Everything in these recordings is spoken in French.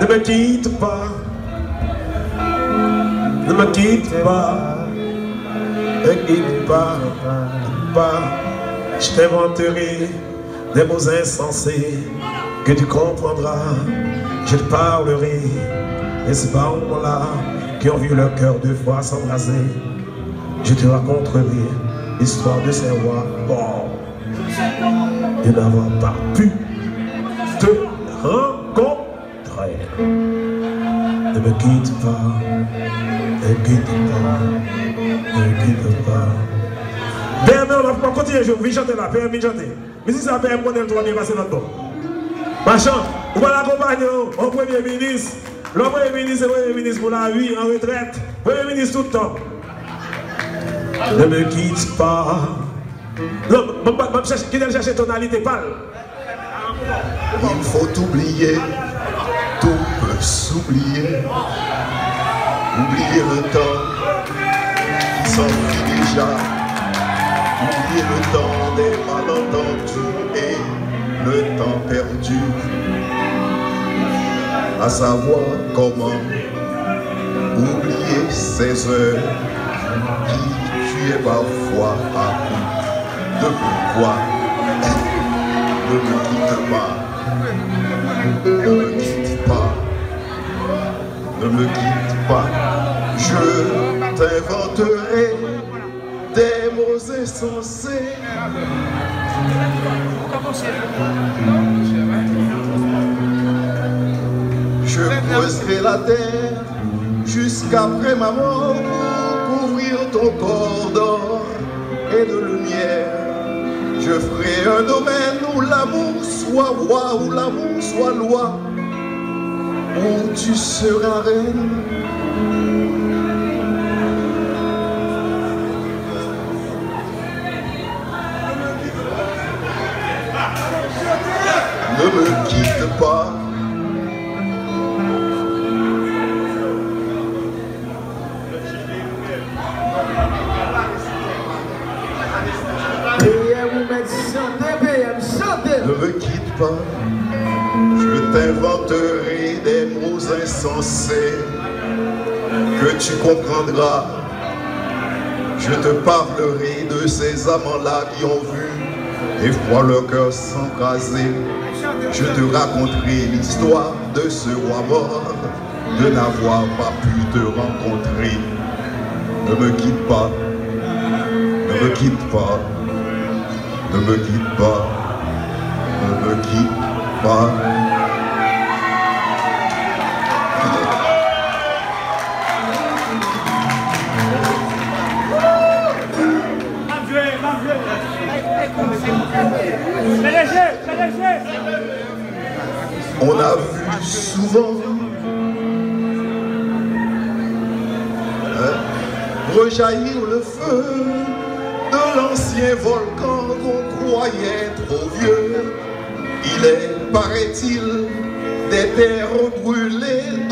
Ne me quitte pas. Ne me quitte pas. Ne quitte pas. pas. Je t'inventerai des mots insensés que tu comprendras. Je te parlerai de ces parents-là qui ont vu leur cœur deux fois s'embraser. Je te raconterai l'histoire de ces rois morts de n'avoir pas pu te rencontrer. Ne me quitte pas, ne quitte pas, ne quitte pas. On va continuer, je vais chanter là, permets chanter. Mais si ça permet, on va bien passer notre dos. Machin, on va l'accompagner au Premier ministre. Le Premier ministre est Premier ministre pour la vie en retraite. Premier ministre tout le temps. Ne me quitte pas. Non, je vais chercher tonalité pâle. Il faut oublier, s'oublier. Oublier le temps qui s'enfuit déjà. Oublier le temps des malentendus et le temps perdu. À savoir comment oublier ces heures qui tuaient parfois à coup de pourquoi ne me quitte pas, ne me ne me quitte pas. Je t'inventerai des mots insensés. Je creuserai la terre jusqu'après ma mort pour couvrir ton corps d'or et de lumière. Je ferai un domaine où l'amour soit roi, où l'amour soit loi, où tu seras reine. Ne me quitte pas. Ne me quitte pas, je t'inventerai mots insensés que tu comprendras. Je te parlerai de ces amants-là qui ont vu des fois leur cœur s'embraser. Je te raconterai l'histoire de ce roi mort, de n'avoir pas pu te rencontrer. Ne me quitte pas, ne me quitte pas, ne me quitte pas, ne me quitte pas. On a vu souvent hein, rejaillir le feu de l'ancien volcan qu'on croyait trop vieux. Il est, paraît-il, des terres brûlées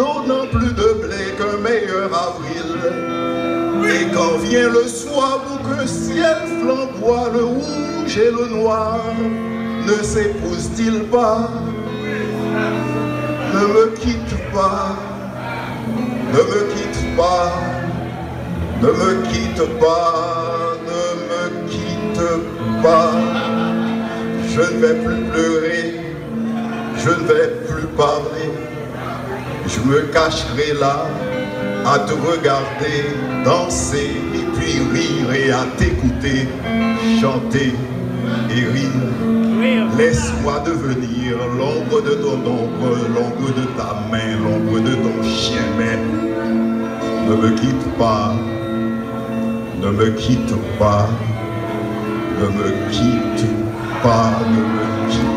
avril. Et quand vient le soir où que ciel flamboie, le rouge et le noir. Ne s'épousent-ils pas? Ne me quitte pas, ne me quitte pas, ne me quitte pas, ne me quitte pas. Je ne vais plus pleurer, je ne vais plus parler, je me cacherai là à te regarder danser et puis rire et à t'écouter chanter et rire. Laisse-moi devenir l'ombre de ton ombre, l'ombre de ta main, l'ombre de ton chien, mais ne me quitte pas, ne me quitte pas, ne me quitte pas, ne me quitte